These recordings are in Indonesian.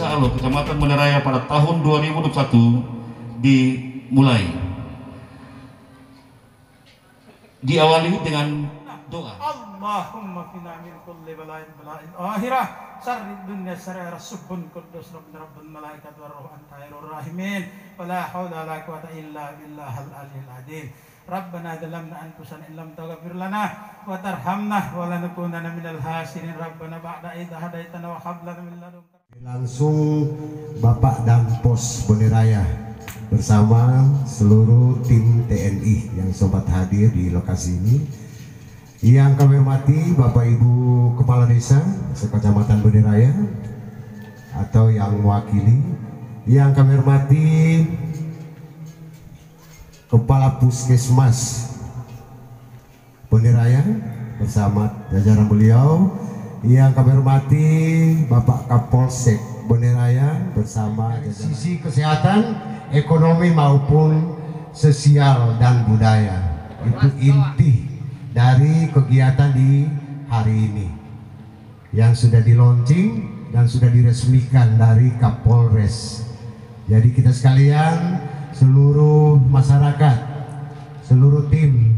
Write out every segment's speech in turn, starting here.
Alo, Kecamatan Meneraya pada tahun 2021 dimulai. Diawali dengan doa. اللهم قنا من كل بلاء بلاء الآخرة شر الدنيا شر السب قدوس رب رب الملائكة والروح أنت خير الراحمين ولا حول ولا قوة إلا بالله العلي العظيم ربنا ظلمنا أنفسنا إن لم تغفر لنا وترحمنا ولنكونن من الخاسرين ربنا بعد إذ هديتنا وهب لنا من لدنك Langsung Bapak dan Pos Boniraya bersama seluruh tim TNI yang sempat hadir di lokasi ini. Yang kami hormati Bapak Ibu Kepala Desa Sekecamatan Boniraya atau yang mewakili. Yang kami hormati Kepala Puskesmas Boniraya bersama jajaran beliau yang kami hormati Bapak Kapolsek Boniraya bersama jajaran sisi kesehatan, ekonomi maupun sosial dan budaya. Itu inti dari kegiatan di hari ini. Yang sudah di launching dan sudah diresmikan dari Kapolres. Jadi kita sekalian seluruh masyarakat, seluruh tim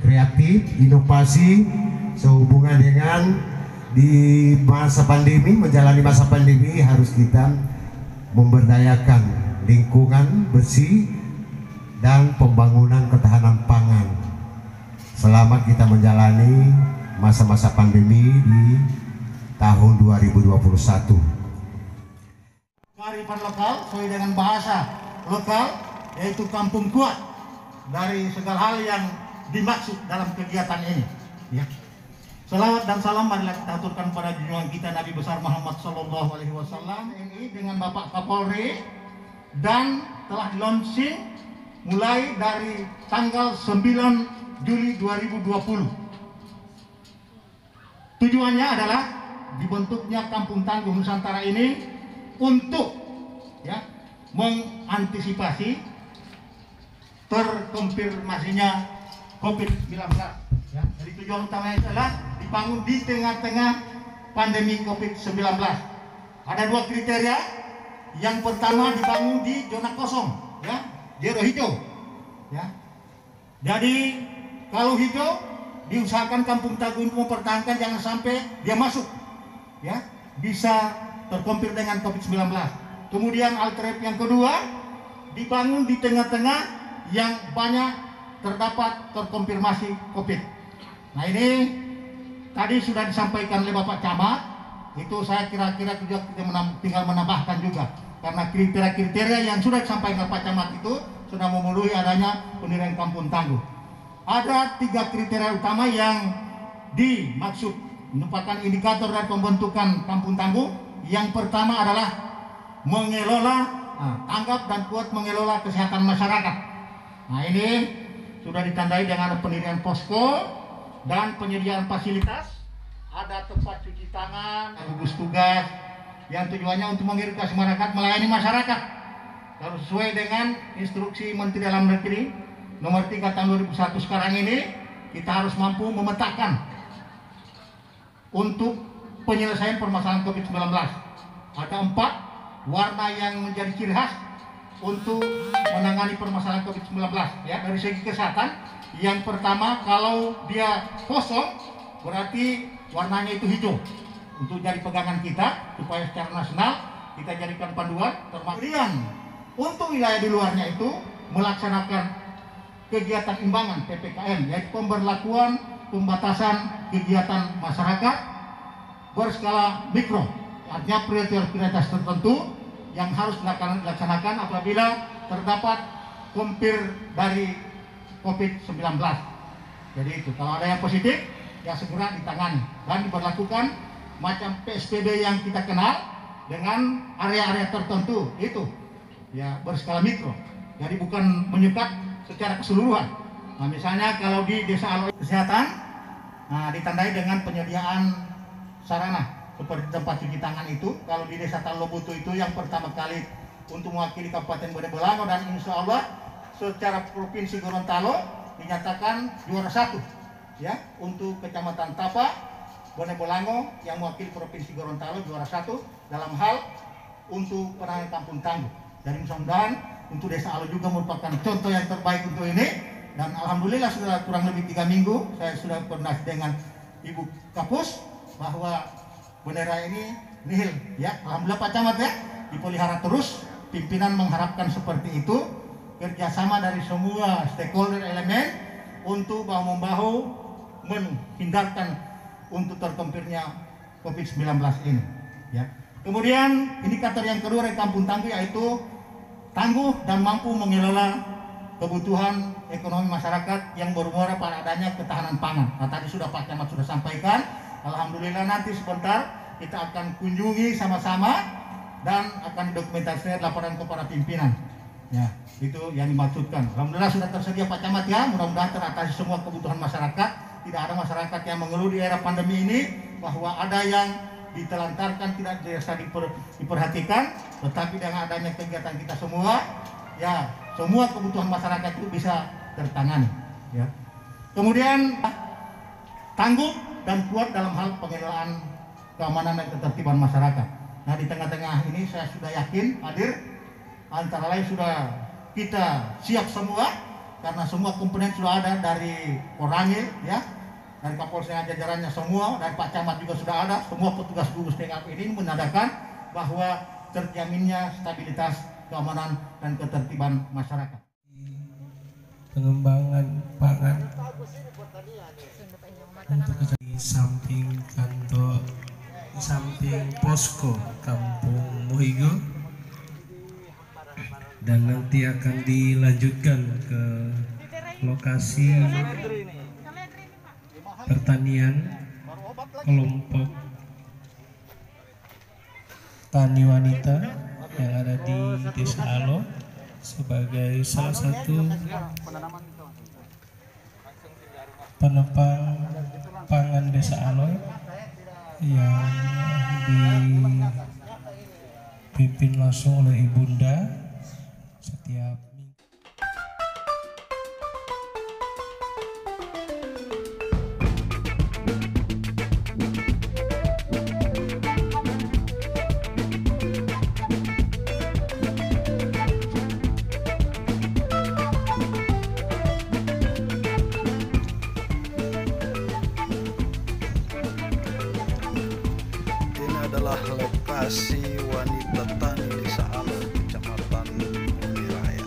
kreatif, inovasi sehubungan dengan di masa pandemi, menjalani masa pandemi harus kita memberdayakan lingkungan bersih dan pembangunan ketahanan pangan selama kita menjalani masa-masa pandemi di tahun 2021. kearifan lokal sesuai dengan bahasa lokal yaitu kampung kuat dari segala hal yang dimaksud dalam kegiatan ini ya. Salawat dan salam marilah kita aturkan pada junjungan kita Nabi besar Muhammad Sallallahu Alaihi Wasallam ini dengan Bapak Kapolri dan telah launching mulai dari tanggal 9 Juli 2020. Tujuannya adalah dibentuknya Kampung Tangguh Nusantara ini untuk ya mengantisipasi terkonfirmasinya COVID-19. Ya, jadi tujuan utamanya adalah dibangun di tengah-tengah pandemi COVID-19. Ada dua kriteria. Yang pertama dibangun di zona kosong, ya, zero hijau. Ya. Jadi kalau hijau diusahakan kampung ini mempertahankan jangan sampai dia masuk, ya, bisa terkompil dengan COVID-19. Kemudian alternatif yang kedua dibangun di tengah-tengah yang banyak terdapat terkonfirmasi COVID. Nah ini tadi sudah disampaikan oleh Bapak Camat, itu saya kira-kira juga tinggal menambahkan juga karena kriteria-kriteria yang sudah disampaikan oleh Pak Camat itu sudah memenuhi adanya penilaian kampung tangguh. Ada tiga kriteria utama yang dimaksud merupakan indikator dari pembentukan kampung tangguh. Yang pertama adalah mengelola nah, tanggap dan kuat mengelola kesehatan masyarakat. Nah ini sudah ditandai dengan pendirian posko dan penyediaan fasilitas, ada tempat cuci tangan, gugus tugas yang tujuannya untuk mengedukasi masyarakat melayani masyarakat. Kalau sesuai dengan instruksi Menteri Dalam Negeri nomor 3 tahun 2001 sekarang ini, kita harus mampu memetakan untuk penyelesaian permasalahan COVID-19. Ada empat warna yang menjadi ciri khas untuk menangani permasalahan COVID-19 ya dari segi kesehatan. Yang pertama kalau dia kosong berarti warnanya itu hijau untuk jadi pegangan kita supaya secara nasional kita jadikan panduan termasuk untuk wilayah di luarnya itu melaksanakan kegiatan imbangan PPKM yaitu pemberlakuan pembatasan kegiatan masyarakat berskala mikro artinya prioritas-prioritas tertentu yang harus dilaksanakan apabila terdapat kumpir dari COVID-19 jadi itu kalau ada yang positif ya segera ditangani dan diberlakukan macam PSBB yang kita kenal dengan area-area tertentu itu. Ya berskala mikro. Jadi bukan menyekat secara keseluruhan. Nah misalnya kalau di desa Aloy kesehatan nah ditandai dengan penyediaan sarana tempat cuci tangan itu kalau di desa Talobutu itu yang pertama kali untuk mewakili Kabupaten Bonegolango dan insya Allah secara provinsi Gorontalo dinyatakan juara satu ya untuk kecamatan Tapa Bonebolango yang mewakili provinsi Gorontalo juara satu dalam hal untuk penanganan kampung tangguh. Jadi mudah-mudahan untuk Desa Alo juga merupakan contoh yang terbaik untuk ini dan alhamdulillah sudah kurang lebih tiga minggu saya sudah koordinasi dengan Ibu Kapus bahwa bendera ini nihil ya. Alhamdulillah Pak Camat ya. Dipelihara terus. Pimpinan mengharapkan seperti itu. Kerjasama dari semua stakeholder elemen untuk bahu membahu menghindarkan untuk terkempirnya COVID-19 ini ya. Kemudian indikator yang kedua kampung tangguh yaitu tangguh dan mampu mengelola kebutuhan ekonomi masyarakat yang bermuara pada adanya ketahanan pangan. Nah, tadi sudah Pak Camat sudah sampaikan, Alhamdulillah nanti sebentar kita akan kunjungi sama-sama dan akan dokumentasikan laporan kepada pimpinan. Ya, itu yang dimaksudkan. Alhamdulillah sudah tersedia Pak Camat ya, mudah-mudahan teratasi semua kebutuhan masyarakat. Tidak ada masyarakat yang mengeluh di era pandemi ini bahwa ada yang ditelantarkan tidak biasa diper, diperhatikan, tetapi dengan adanya kegiatan kita semua, ya semua kebutuhan masyarakat itu bisa tertangani. Ya. Kemudian tangguh dan kuat dalam hal pengelolaan keamanan dan ketertiban masyarakat. Nah di tengah-tengah ini saya sudah yakin hadir antara lain sudah kita siap semua karena semua komponen sudah ada dari Orangil ya. Dari Kapolsek jajarannya semua dan Pak Camat juga sudah ada. Semua petugas gugus TKP ini menandakan bahwa terjaminnya stabilitas keamanan dan ketertiban masyarakat. Pengembangan pangan untuk di samping kantor di samping posko kampung Muhigo. Dan nanti akan dilanjutkan ke lokasi pertanian kelompok tani wanita yang ada di Desa Alo sebagai salah satu penopang pangan Desa Alo yang dipimpin langsung oleh Ibunda lokasi wanita tani desa Alo, kecamatan Bumi Raya.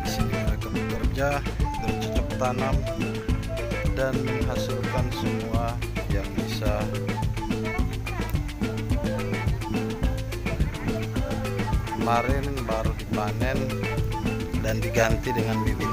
Di sini mereka bekerja, bercocok tanam, dan menghasilkan semua yang bisa kemarin baru dipanen dan diganti dengan bibit